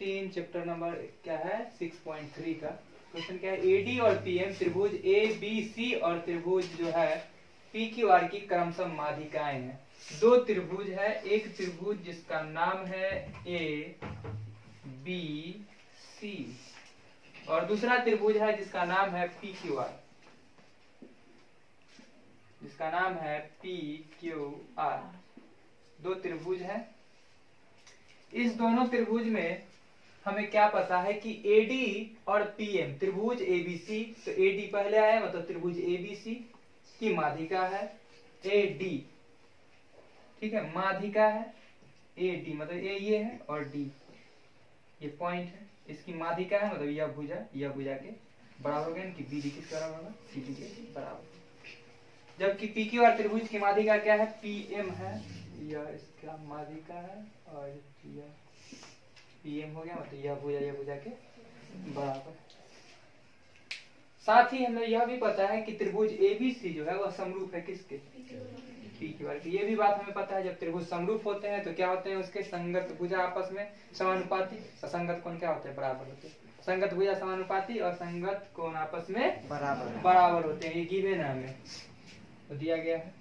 Sixteen chapter number क्या है? Six point three का। क्वेश्चन क्या है? एडी और पीएम त्रिभुज ए बी सी और त्रिभुज जो है पी क्यू आर की क्रमशः माधिकाएँ हैं। दो त्रिभुज है। एक त्रिभुज जिसका नाम है ए बी सी और दूसरा त्रिभुज है जिसका नाम है पी क्यू आर जिसका नाम है पी क्यू आर दो त्रिभुज है। इस दोनों त्रिभुज में हमें क्या पता है कि AD और PM त्रिभुज ABC तो AD पहले आया मतलब त्रिभुज ABC की माधिका है AD ठीक है, माधिका है AD मतलब A ये है और D ये पॉइंट है, इसकी माधिका है मतलब यह भुजा यह भुजा के बराबर हो गया कि BD किस बराबर होगा? CD के बराबर। जबकि पी PQ और त्रिभुज की माधिका क्या है? PM है, यह इसका माधिका है और यह पीएम हो गया मतलब यह भुजा यह भुजा के बराबर। साथ ही हमें यह भी पता है कि त्रिभुज एबीसी जो है वह समरूप है किसके? पी क्यू आर के। ये भी बात हमें पता है जब त्रिभुज समरूप होते हैं तो क्या होते हैं उसके? संगत भुजा आपस में समानुपाती। और संगत कोण क्या होते हैं? बराबर होते हैं। संगत भुजा समानुपाती और संगत कोण आपस में? बराबर बराबर होते हैं। ये गिवन है। हमें तो दिया गया है।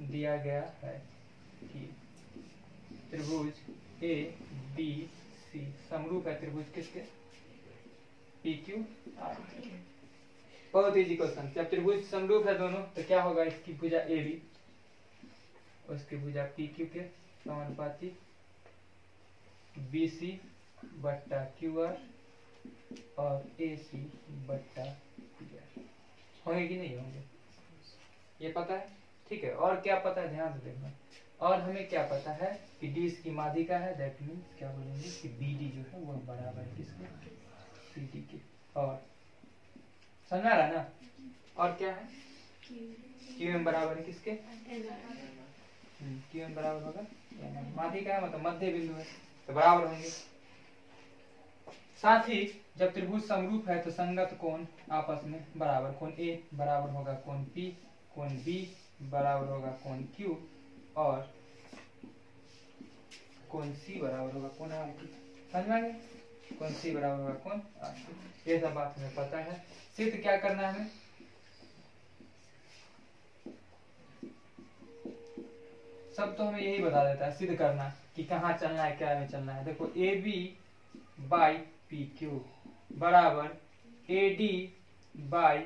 दिया गया है। त्रिभुज ए बी सी समरूप है त्रिभुज किसके? पी क्यू आर बहुत इजी क्वेश्चन जब त्रिभुज समरूप है दोनों तो क्या होगा इसकी भुजा ए बी उसकी भुजा पी क्यू के समानुपाती। बी सी बट्टा क्यू आर और ए सी बट्टा होंगे कि नहीं होंगे? ये पता है? ठीक है, और क्या पता है? ध्यान से देखना। और हमें क्या पता है कि डी इसकी माधिका है दैट मीन्स क्या बोलेंगे कि बी डी जो है वह बराबर है किसके? सी डी के। और समझ आ रहा ना? और क्या है? क्यू एम बराबर है किसके क्यू एम बराबर होगा। माधिका है मतलब मध्य बिंदु है तो बराबर होंगे। साथ ही जब त्रिभुज समरूप है तो संगत कोण आपस में बराबर, कोण ए बराबर होगा कोण पी कोण बी बराबर होगा कोण क्यू और कौन सी बराबर होगा कौन आर की? समझ में आ गया? कोण सी बराबर होगा कौन आर की? ये सब बात हमें पता है। सिद्ध क्या करना है हमें? सब तो हमें यही बता देता है, सिद्ध करना कि कहाँ चलना है, क्या में चलना है। देखो A B by P Q बराबर A D by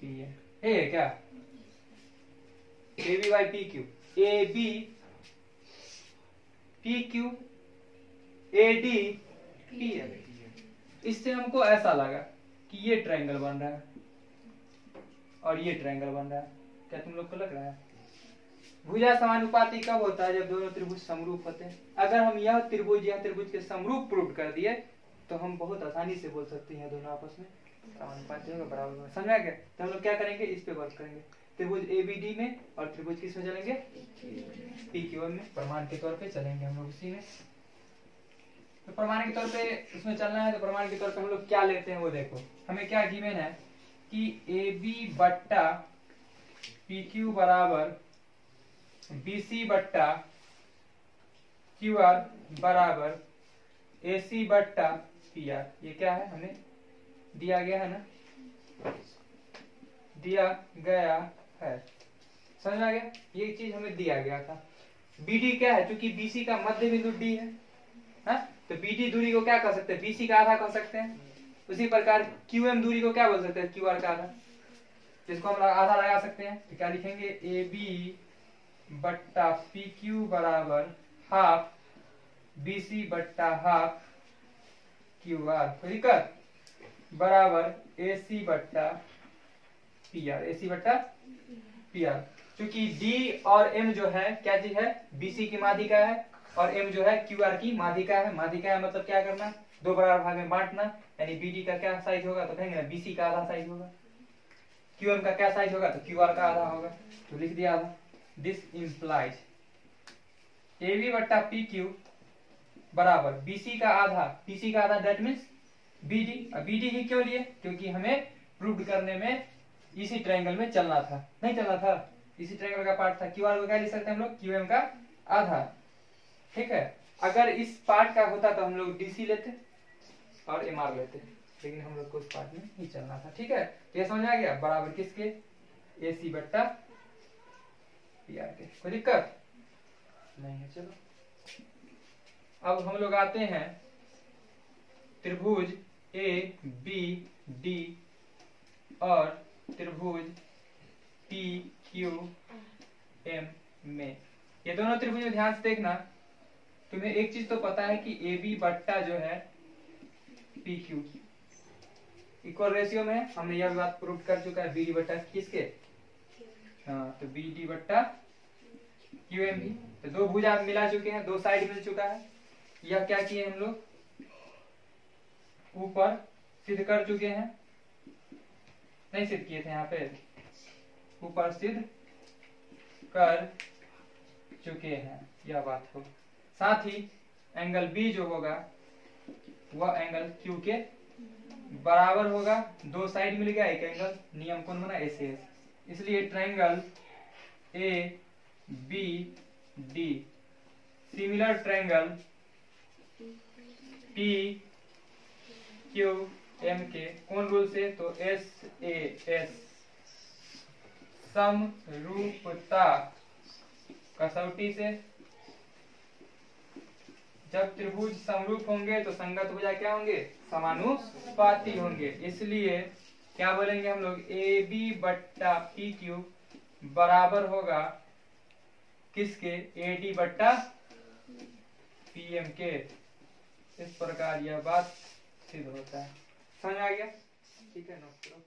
P A क्या? A B by P Q A B P Q A D P L इससे हमको ऐसा लगा कि ये ट्रायंगल बन रहा है और ये ट्रायंगल बन रहा है। क्या तुम लोग को लग रहा है? भुजा समानुपाती कब होता है? जब दोनों त्रिभुज समरूप होते हैं। अगर हम यह त्रिभुज यह त्रिभुज के समरूप प्रूव कर दिए तो हम बहुत आसानी से बोल सकते हैं दोनों आपस में समानुपाती होगा, बराबर समझ गया? तो हम लोग क्या करेंगे? इस पे वर्क करेंगे। त्रिभुज ए बी डी में और त्रिभुज किसमें चलेंगे? पी क्यू एम में। प्रमाण के तौर पे चलेंगे हम लोग इसी में। तो प्रमाण के तौर पे उसमें चलना है तो प्रमाण के तौर पे हम लोग क्या लेते हैं वो देखो। हमें क्या गिवन है कि ए बी बट्टा पी क्यू बराबर बी सी बट्टा क्यू आर बराबर ए सी बट्टा पी आर ये क्या है? हमें दिया गया है ना? दिया गया है। समझ आ गया? ये चीज़ हमें दिया गया था। बीडी क्या है? क्योंकि बीसी का मध्य बिंदु डी है, हा? तो बीडी दूरी को क्या कर सकते हैं? बीसी का आधा कर सकते हैं। उसी प्रकार क्यूएम दूरी को क्या बोल सकते हैं? क्यू आर का आधा। जिसको हम आधा लगा सकते हैं। तो क्या लिखेंगे? ए बी बट्टा पी क्यू बराबर हाफ़ बी सी बट्टा हाफ़ क्यू आर कोई दिक्कत? बराबर ए सी बट्टा पी आर ए सी बट्टा पी आर क्योंकि डी और एम जो है, क्या चीज़ है? बीसी की माधिका है और एम जो है क्यू आर की माधिका है। माधिका है मतलब क्या करना? दो बराबर भाग में बांटना। यानी बीडी का क्या साइज़ होगा? तो कहेंगे ना बीसी का आधा साइज़ होगा। क्यू एम का क्या साइज़ होगा? तो क्यू आर का आधा होगा। तो लिख दिया आधा दिस इंप्लाइज ए बी बट्टा पी क्यू बराबर बीसी का आधा। पीसी का आधा दैट मीन्स बीडी अब बीडी ही क्यों लिए? क्योंकि हमें प्रूव करने में इसी ट्रायंगल में चलना था। नहीं चलना था। इसी ट्रायंगल का पार्ट था। क्यू आर को क्या लिख सकते हैं हम लोग? क्यू एम का आधा ठीक है? अगर इस पार्ट का होता तो हम लोग डीसी लेते और एम आर लेते। लेकिन हम लोग को उस पार्ट में नहीं चलना था। ठीक है? तो ये समझ आ गया? बराबर किसके? ए सी बट्टा कोई दिक्कत? नहीं है, चलो। अब हम लोग आते हैं त्रिभुज ए बी डी और त्रिभुज पी क्यू एम में ये दोनों त्रिभुज में ध्यान से देखना। तुम्हें एक चीज़ तो पता है कि ए बी बट्टा जो है पी क्यू इक्वल रेशियो में हमने यह बात प्रूव कर चुका है बी डी बट्टा किसके? हाँ तो बी डी बट्टा क्यू एम भी तो दो भुजा मिला चुके हैं, दो साइड मिल चुका है। यह क्या किए हम लोग? ऊपर सिद्ध कर चुके हैं। नहीं सिद्ध किए थे यहाँ पे। ऊपर सिद्ध कर चुके हैं। यह बात हो। साथ ही एंगल बी जो होगा, वह एंगल क्यू के बराबर होगा। दो साइड मिल गया एक एंगल नियम कौन बना? एस इसलिए triangle A B D similar triangle P Q M के कौन रूल से? तो एस ए एस समरूपता कसौटी से। जब त्रिभुज समरूप होंगे तो संगत भुजा क्या होंगे? समानुपाती होंगे। इसलिए क्या बोलेंगे हम लोग? ए बी बट्टा पी क्यू बराबर होगा किसके? ए डी बट्टा पी एम के इस प्रकार यह बात सिद्ध होता है। समझ आ गया ठीक है नोट करो